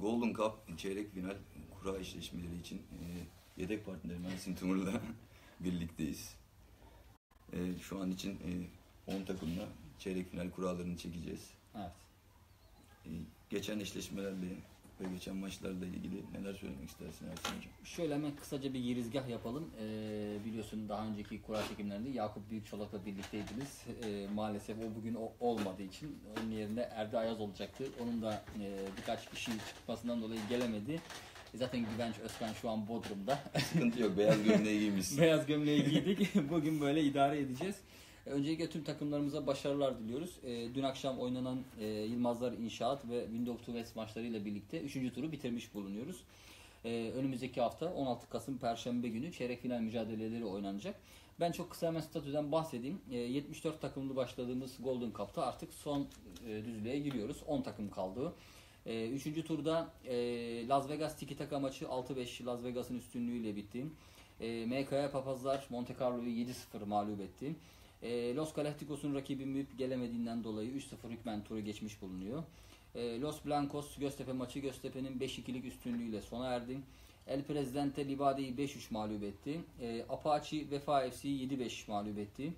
Golden Cup çeyrek final kura eşleşmeleri için e, yedek partnerim Ersin Timur'la birlikteyiz. E, şu an için e, 10 takımla çeyrek final kurallarını çekeceğiz. Evet. E, geçen eşleşmelerle ve geçen maçlarla ilgili neler söylemek istersin Ersin Hocam? Şöyle hemen kısaca bir girizgah yapalım. Ee, biliyorsun daha önceki kura çekimlerinde Yakup Büyükçolak'la birlikteydiniz. Ee, maalesef o bugün o, olmadığı için onun yerine Erdi Ayaz olacaktı. Onun da e, birkaç işi çıkmasından dolayı gelemedi. E, Zaten Güvenç Özkan şu an Bodrum'da. Sıkıntı yok. Beyaz gömleği giymişsin. Beyaz gömleği giydik. Bugün böyle idare edeceğiz. Öncelikle tüm takımlarımıza başarılar diliyoruz. E, dün akşam oynanan e, Yılmazlar İnşaat ve Windows West maçlarıyla birlikte 3. turu bitirmiş bulunuyoruz. E, önümüzdeki hafta 16 Kasım Perşembe günü çeyrek final mücadeleleri oynanacak. Ben çok kısa hemen statüden bahsedeyim. E, 74 takımlı başladığımız Golden Cup'ta artık son e, düzlüğe giriyoruz. 10 takım kaldı. E, üçüncü turda e, Las Vegas Tiki Taka maçı 6-5 Las Vegas'ın üstünlüğüyle bitti. E, MK'ya Papazlar Monte Carlo'yu 7-0 mağlup etti. E, Los Galacticos'un rakibi MÜP gelemediğinden dolayı 3-0 hükmen turu geçmiş bulunuyor. E, Los Blancos Göztepe maçı Göztepe'nin 5-2'lik üstünlüğüyle sona erdi. El Presidente Libade'yi 5-3 mağlup etti. E, Apache Vefa FC'yi 7-5 mağlup etti.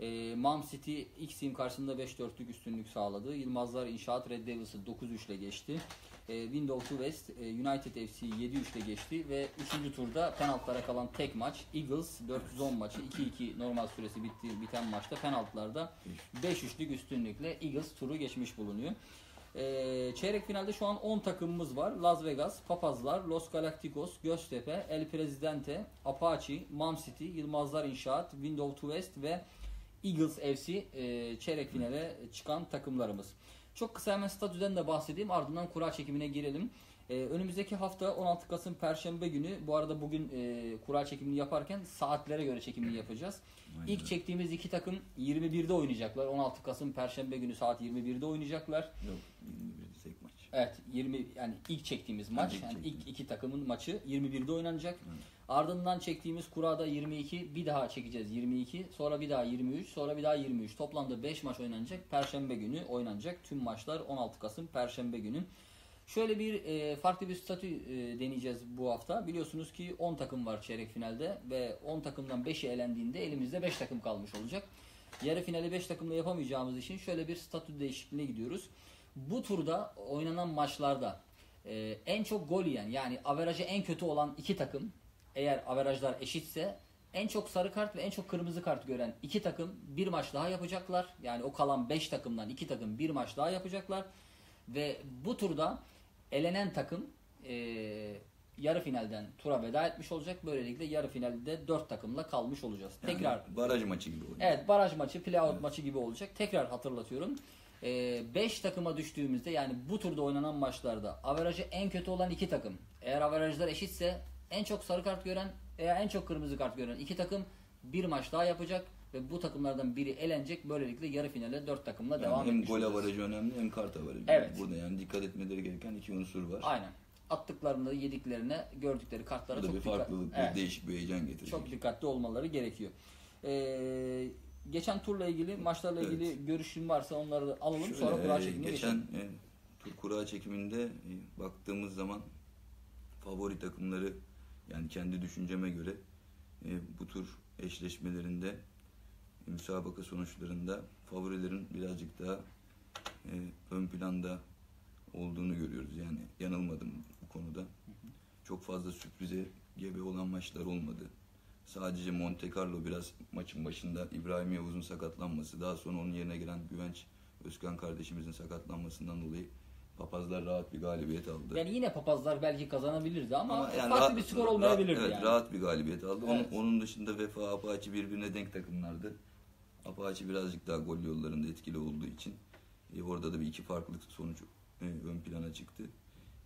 E, Mam City X-Team karşısında 5-4'lük üstünlük sağladı. Yılmazlar İnşaat Red Devils'ı 9-3 ile geçti. E, Windows West e, United FC 7-3 ile geçti ve 3. turda penaltılara kalan tek maç Eagles 410 maçı 2-2 normal süresi bitti, biten maçta penaltılarda 5-3'lük üstünlükle Eagles turu geçmiş bulunuyor. E, çeyrek finalde şu an 10 takımımız var. Las Vegas, Papazlar, Los Galacticos, Göztepe, El Presidente, Apache, Mam City, Yılmazlar İnşaat, Windows West ve Eagles FC e, çeyrek finale çıkan takımlarımız. Çok kısa hemen statüden de bahsedeyim ardından kura çekimine girelim. E, önümüzdeki hafta 16 Kasım Perşembe günü bu arada bugün e, kura çekimini yaparken saatlere göre çekimini yapacağız. Aynen. İlk çektiğimiz iki takım 21'de oynayacaklar. 16 Kasım Perşembe günü saat 21'de oynayacaklar. Yok. 21 tek maç. Evet 20 yani ilk çektiğimiz maç yani ilk iki takımın maçı 21'de oynanacak. Evet. Ardından çektiğimiz kurada 22 bir daha çekeceğiz 22 sonra bir daha 23 sonra bir daha 23 toplamda 5 maç oynanacak. Perşembe günü oynanacak. Tüm maçlar 16 Kasım Perşembe günü. Şöyle bir e, farklı bir statü e, deneyeceğiz bu hafta. Biliyorsunuz ki 10 takım var çeyrek finalde ve 10 takımdan 5'i elendiğinde elimizde 5 takım kalmış olacak. Yarı finali 5 takımla yapamayacağımız için şöyle bir statü değişikliğine gidiyoruz. Bu turda oynanan maçlarda e, en çok gol yiyen yani averajı en kötü olan iki takım eğer averajlar eşitse en çok sarı kart ve en çok kırmızı kart gören iki takım bir maç daha yapacaklar. Yani o kalan 5 takımdan iki takım bir maç daha yapacaklar. Ve bu turda elenen takım e, yarı finalden tura veda etmiş olacak. Böylelikle yarı finalde 4 takımla kalmış olacağız. Yani Tekrar baraj maçı gibi oluyor. Evet baraj maçı, playout maçı gibi olacak. Tekrar hatırlatıyorum. 5 takıma düştüğümüzde yani bu turda oynanan maçlarda averajı en kötü olan iki takım. Eğer averajlar eşitse en çok sarı kart gören veya en çok kırmızı kart gören iki takım bir maç daha yapacak ve bu takımlardan biri elenecek. Böylelikle yarı finale 4 takımla Yani devam hem gol avarajı önemli hem kart avarajı. Evet. Burada yani dikkat etmeleri gereken iki unsur var. Aynen. Attıklarında yediklerine gördükleri kartlara çok bir dikkat- farklılık, Evet. bir değişik bir heyecan getirecek. Çok dikkatli olmaları gerekiyor. Ee, geçen turla ilgili, maçlarla Evet. ilgili görüşün varsa onları da alalım. Şöyle, sonra kura e, çekimine Geçen geçelim. e, tur kura çekiminde e, baktığımız zaman favori takımları yani kendi düşünceme göre e, bu tur eşleşmelerinde müsabaka sonuçlarında favorilerin birazcık daha e, ön planda olduğunu görüyoruz. Yani yanılmadım bu konuda. Çok fazla sürprize gebe olan maçlar olmadı. Sadece Monte Carlo biraz maçın başında İbrahim Yavuz'un sakatlanması, daha sonra onun yerine gelen Güvenç Özkan kardeşimizin sakatlanmasından dolayı papazlar rahat bir galibiyet aldı. Yani yine papazlar belki kazanabilirdi ama, Ama yani farklı rahat- bir skor rahat- olmayabilirdi evet, yani. rahat bir galibiyet aldı. Onun, Evet. onun dışında Vefa, Apache birbirine denk takımlardı. Apache birazcık daha gol yollarında etkili olduğu için e, orada da bir iki farklı sonuç e, ön plana çıktı.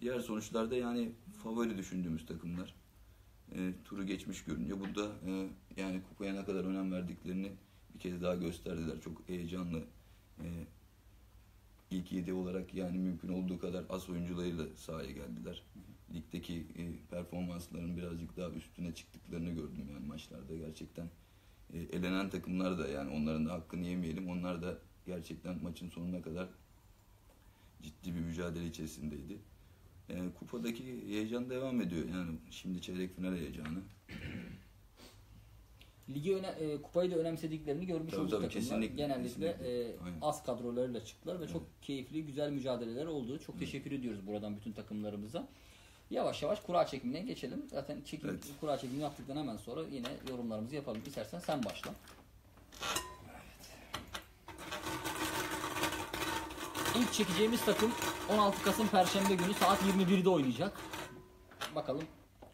Diğer sonuçlarda yani favori düşündüğümüz takımlar e, turu geçmiş görünüyor. Burada e, yani kupaya ne kadar önem verdiklerini bir kez daha gösterdiler. Çok heyecanlı e, ilk yedi olarak yani mümkün olduğu kadar az oyuncularıyla sahaya geldiler. Ligdeki e, performansların birazcık daha üstüne çıktıklarını gördüm yani maçlarda gerçekten. E, elenen takımlar da yani onların da hakkını yemeyelim. Onlar da gerçekten maçın sonuna kadar ciddi bir mücadele içerisindeydi. e, kupadaki heyecan devam ediyor. Yani şimdi çeyrek final heyecanı. Ligi öne, e, kupayı da önemsediklerini görmüş Tabii, olduk tabii, takımlar. kesinlikle, Genellikle kesinlikle. e, Aynen. az kadrolarıyla çıktılar ve çok keyifli, güzel mücadeleler oldu. Çok teşekkür ediyoruz buradan bütün takımlarımıza. Yavaş yavaş kura çekimine geçelim. Zaten çekim, Evet. kura çekimini yaptıktan hemen sonra yine yorumlarımızı yapalım. İstersen sen başla. İlk çekeceğimiz takım 16 Kasım Perşembe günü saat 21'de oynayacak. Bakalım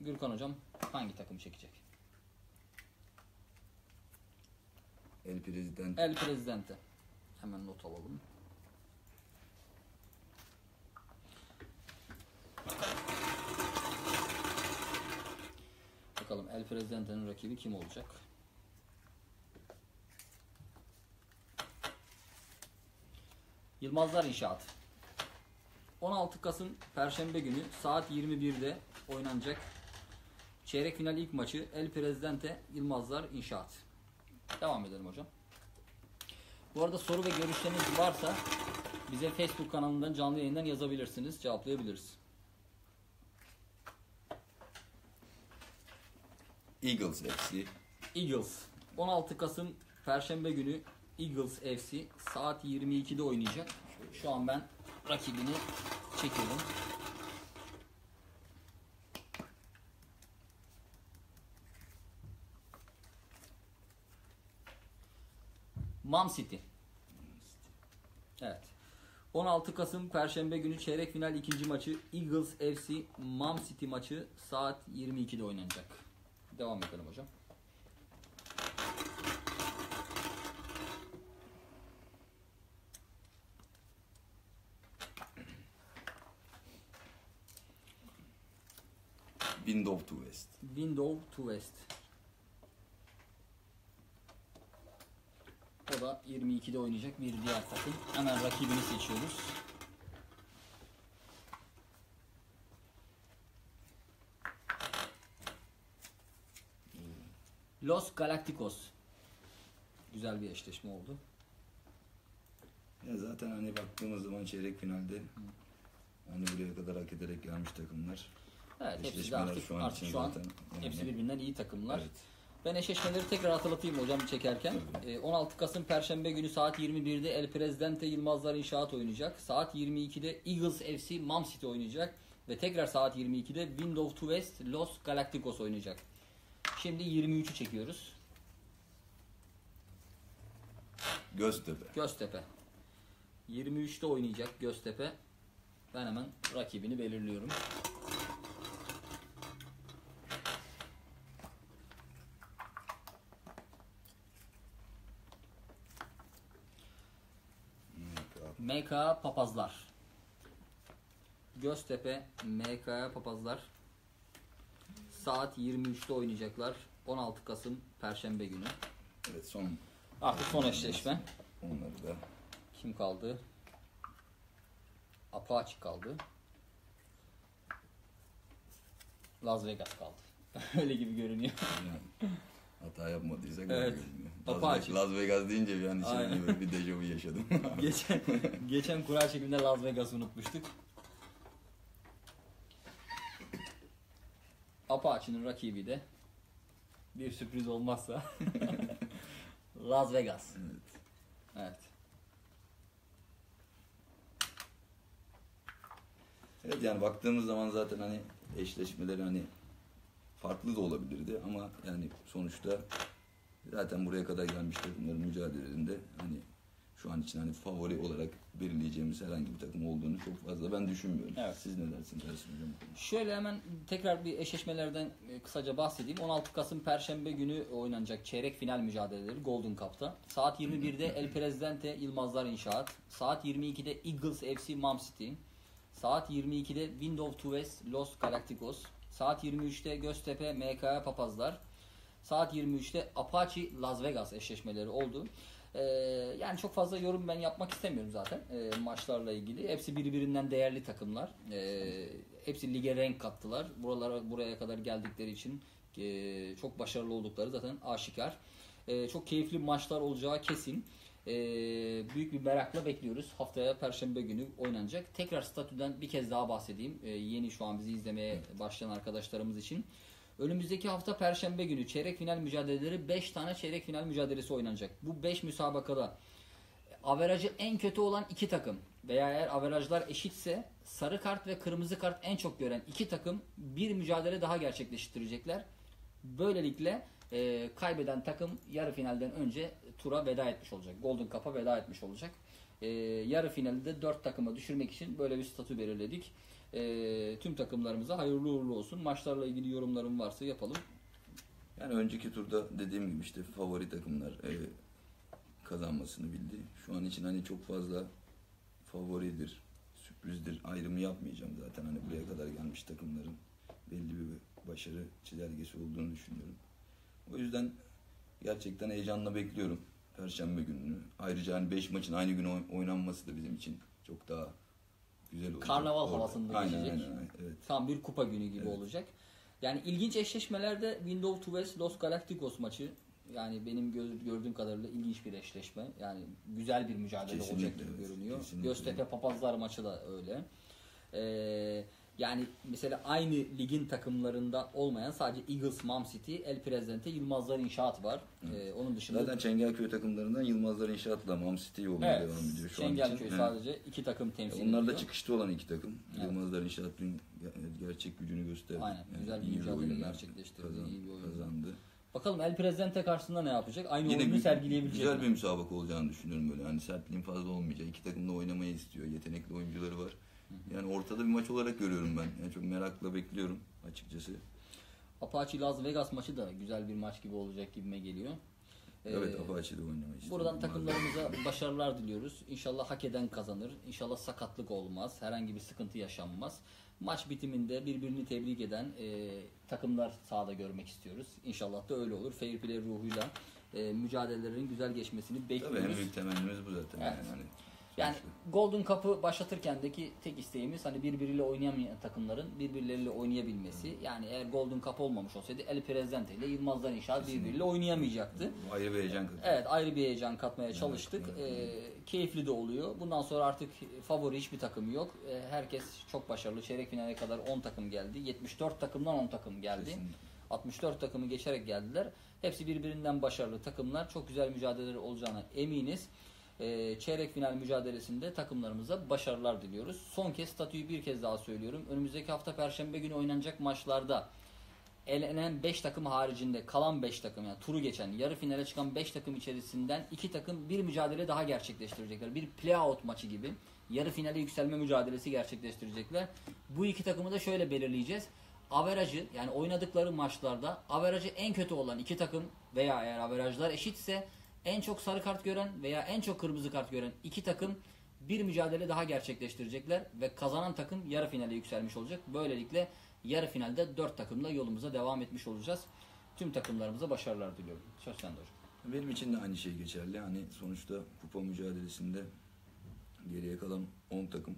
Gürkan Hocam hangi takım çekecek? El Prezident El Presidente. Hemen not alalım. Bakalım El Presidente'nin rakibi kim olacak? Yılmazlar İnşaat. 16 Kasım Perşembe günü saat 21'de oynanacak çeyrek final ilk maçı El Presidente Yılmazlar İnşaat. Devam edelim hocam. Bu arada soru ve görüşleriniz varsa bize Facebook kanalından canlı yayından yazabilirsiniz. Cevaplayabiliriz. Eagles FC Eagles. 16 Kasım Perşembe günü Eagles FC saat 22'de oynayacak. Şu an ben rakibini çekiyorum. Man City. Evet. 16 Kasım Perşembe günü çeyrek final ikinci maçı Eagles FC Man City maçı saat 22'de oynanacak. Devam edelim hocam. Window to West. Window to West. O da 22'de oynayacak bir diğer takım. Hemen rakibini seçiyoruz. Los Galacticos. Güzel bir eşleşme oldu. Ya zaten hani baktığımız zaman çeyrek finalde hani buraya kadar hak ederek gelmiş takımlar. Evet, hepsi de artık, şu an artık şu an zaten hepsi birbirinden iyi takımlar. Evet. Ben eşleşmeleri tekrar hatırlatayım hocam çekerken. Ee, 16 Kasım Perşembe günü saat 21'de El Presidente Yılmazlar İnşaat oynayacak. Saat 22'de Eagles FC Man City oynayacak. Ve tekrar saat 22'de Window to West Los Galacticos oynayacak. Şimdi 23'ü çekiyoruz. Göztepe. Göztepe. 23'te oynayacak Göztepe. Ben hemen rakibini belirliyorum. MK Papazlar. Göztepe MK Papazlar. Saat 23'te oynayacaklar. 16 Kasım Perşembe günü. Evet son Artık son eşleşme. onları da Kim kaldı? Apache kaldı. Las Vegas kaldı. Öyle gibi görünüyor. yani hata yapmadıysak Evet. Las, Apache. Las Vegas deyince bir an için Aynen. hani böyle bir dejavu yaşadım. geçen geçen kura çekiminde Las Vegas'ı unutmuştuk. Apache'nin rakibi de bir sürpriz olmazsa Las Vegas. evet. Evet. Evet yani baktığımız zaman zaten hani eşleşmeleri hani farklı da olabilirdi ama yani sonuçta zaten buraya kadar gelmiş takımların mücadelelerinde hani şu an için hani favori olarak belirleyeceğimiz herhangi bir takım olduğunu çok fazla ben düşünmüyorum. Evet. Siz ne dersiniz Ersin Hocam? Şöyle hemen tekrar bir eşleşmelerden e, kısaca bahsedeyim. 16 Kasım Perşembe günü oynanacak çeyrek final mücadeleleri Golden Cup'ta. Saat 21'de El Presidente Yılmazlar İnşaat. Saat 22'de Eagles FC Man City. Saat 22'de Window to West Los Galacticos. Saat 23'te Göztepe MK Papazlar. Saat 23'te Apache Las Vegas eşleşmeleri oldu. Ee, yani çok fazla yorum ben yapmak istemiyorum zaten e, maçlarla ilgili. Hepsi birbirinden değerli takımlar. Ee, hepsi lige renk kattılar. Buralara buraya kadar geldikleri için e, çok başarılı oldukları zaten aşikar. E, çok keyifli maçlar olacağı kesin. E, büyük bir merakla bekliyoruz. Haftaya Perşembe günü oynanacak. Tekrar statüden bir kez daha bahsedeyim. E, yeni şu an bizi izlemeye başlayan arkadaşlarımız için. Önümüzdeki hafta Perşembe günü çeyrek final mücadeleleri 5 tane çeyrek final mücadelesi oynanacak. Bu 5 müsabakada averajı en kötü olan iki takım veya eğer averajlar eşitse sarı kart ve kırmızı kart en çok gören iki takım bir mücadele daha gerçekleştirecekler. Böylelikle e, kaybeden takım yarı finalden önce tura veda etmiş olacak. Golden Cup'a veda etmiş olacak. E, yarı finalde de 4 takıma düşürmek için böyle bir statü belirledik. E, tüm takımlarımıza hayırlı uğurlu olsun. Maçlarla ilgili yorumlarım varsa yapalım. Yani önceki turda dediğim gibi işte favori takımlar e, kazanmasını bildi. Şu an için hani çok fazla favoridir, sürprizdir ayrımı yapmayacağım zaten. Hani buraya kadar gelmiş takımların belli bir başarı çizelgesi olduğunu düşünüyorum. O yüzden gerçekten heyecanla bekliyorum Perşembe gününü. Ayrıca hani 5 maçın aynı gün oy- oynanması da bizim için çok daha güzel olacak. Karnaval Orada. havasında aynen, geçecek. aynen, aynen, evet. Tam bir kupa günü gibi Evet. olacak. Yani ilginç eşleşmelerde Windows to West Los Galacticos maçı yani benim gö- gördüğüm kadarıyla ilginç bir eşleşme. Yani güzel bir mücadele Kesinlikle, olacak gibi evet. görünüyor. Kesinlikle. Göztepe Papazlar maçı da öyle. Ee, yani mesela aynı ligin takımlarında olmayan sadece Eagles, Mam City, El Presidente, Yılmazlar İnşaat var. Ee, onun dışında Zaten Çengelköy takımlarından Yılmazlar İnşaat'la Mam City yoluna evet, devam ediyor şu an Çengelköy. Evet. sadece iki takım temsil Onlar ediyor. da çıkışta olan iki takım. Evet. Yılmazlar İnşaat dün ger- gerçek gücünü gösterdi. Aynen, güzel bir mücadele gerçekleştirdi, kazan- iyi bir oyunla. Kazandı. Bakalım El Presidente karşısında ne yapacak? Aynı Yine oyunu sergileyebilecek güzel mi? bir müsabaka olacağını düşünüyorum böyle. Hani sertliğin fazla olmayacak. İki takım da oynamayı istiyor. Yetenekli oyuncuları var. Ortada bir maç olarak görüyorum ben. Yani çok merakla bekliyorum açıkçası. Apache Las Vegas maçı da güzel bir maç gibi olacak gibime geliyor. Ee, Evet Apache'de oynamayı istiyor. Buradan takımlarımıza başarılar diliyoruz. İnşallah hak eden kazanır. İnşallah sakatlık olmaz. Herhangi bir sıkıntı yaşanmaz. Maç bitiminde birbirini tebrik eden e, takımlar sahada görmek istiyoruz. İnşallah da öyle olur. Fair play ruhuyla e, mücadelelerin güzel geçmesini Tabii bekliyoruz. en büyük temennimiz bu zaten. Evet. Yani, hani Yani Golden Cup'ı başlatırkendeki tek isteğimiz hani birbiriyle oynayamayan takımların birbirleriyle oynayabilmesi. Yani eğer Golden Cup olmamış olsaydı El Presidente ile Yılmazlar İnşaat birbiriyle oynayamayacaktı. bu ayrı bir heyecan katıyor. Evet ayrı bir heyecan katmaya çalıştık. Ee, keyifli de oluyor. Bundan sonra artık favori hiçbir takım yok. Ee, herkes çok başarılı. Çeyrek finale kadar 10 takım geldi. 74 takımdan 10 takım geldi. Kesinlikle. 64 takımı geçerek geldiler. Hepsi birbirinden başarılı takımlar. Çok güzel mücadeleler olacağına eminiz. Ee, çeyrek final mücadelesinde takımlarımıza başarılar diliyoruz. Son kez statüyü bir kez daha söylüyorum. Önümüzdeki hafta Perşembe günü oynanacak maçlarda elenen 5 takım haricinde kalan 5 takım yani turu geçen yarı finale çıkan 5 takım içerisinden 2 takım bir mücadele daha gerçekleştirecekler. Bir playout maçı gibi yarı finale yükselme mücadelesi gerçekleştirecekler. Bu iki takımı da şöyle belirleyeceğiz. Averajı yani oynadıkları maçlarda averajı en kötü olan iki takım veya eğer averajlar eşitse en çok sarı kart gören veya en çok kırmızı kart gören iki takım bir mücadele daha gerçekleştirecekler ve kazanan takım yarı finale yükselmiş olacak. Böylelikle yarı finalde 4 takımla yolumuza devam etmiş olacağız. Tüm takımlarımıza başarılar diliyorum. Söz sende hocam. Benim için de aynı şey geçerli. Hani sonuçta kupa mücadelesinde geriye kalan 10 takım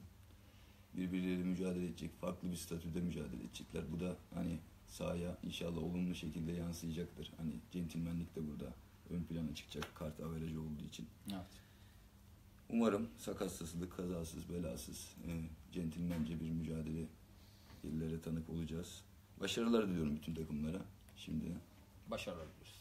birbirleriyle mücadele edecek. Farklı bir statüde mücadele edecekler. Bu da hani sahaya inşallah olumlu şekilde yansıyacaktır. Hani centilmenlik de burada ön plana çıkacak kart averajı olduğu için. Evet. Umarım sakatsızlık, kazasız, belasız, e, centilmence bir mücadele yerlere tanık olacağız. Başarılar diliyorum bütün takımlara. Şimdi Başarılar diliyoruz.